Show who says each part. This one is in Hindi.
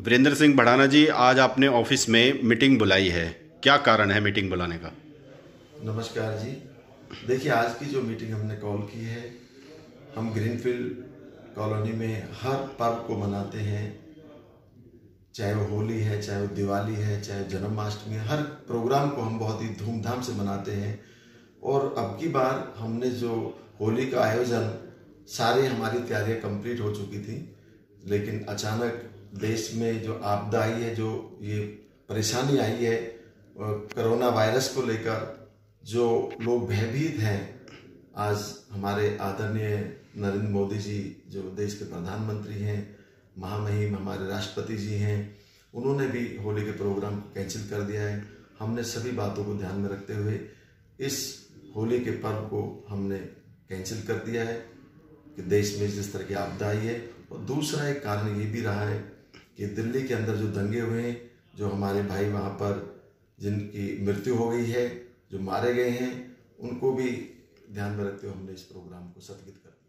Speaker 1: वीरेंद्र सिंह भड़ाना जी, आज आपने ऑफ़िस में मीटिंग बुलाई है। क्या कारण है मीटिंग बुलाने का?
Speaker 2: नमस्कार जी। देखिए, आज की जो मीटिंग हमने कॉल की है, हम ग्रीनफील्ड कॉलोनी में हर पर्व को मनाते हैं। चाहे वो होली है, चाहे वो दिवाली है, चाहे जन्माष्टमी हर प्रोग्राम को हम बहुत ही धूमधाम से मनाते हैं। और अब की बार हमने जो होली का आयोजन, सारी हमारी तैयारियाँ कंप्लीट हो चुकी थी, लेकिन अचानक देश में जो आपदा आई है, जो ये परेशानी आई है कोरोना वायरस को लेकर, जो लोग भयभीत हैं, आज हमारे आदरणीय नरेंद्र मोदी जी, जो देश के प्रधानमंत्री हैं, महामहिम हमारे राष्ट्रपति जी हैं, उन्होंने भी होली के प्रोग्राम को कैंसिल कर दिया है। हमने सभी बातों को ध्यान में रखते हुए इस होली के पर्व को हमने कैंसिल कर दिया है, कि देश में जिस तरह की आपदा आई है, और दूसरा एक कारण ये भी रहा है कि दिल्ली के अंदर जो दंगे हुए हैं, जो हमारे भाई वहाँ पर जिनकी मृत्यु हो गई है, जो मारे गए हैं, उनको भी ध्यान में रखते हुए हमने इस प्रोग्राम को स्थगित कर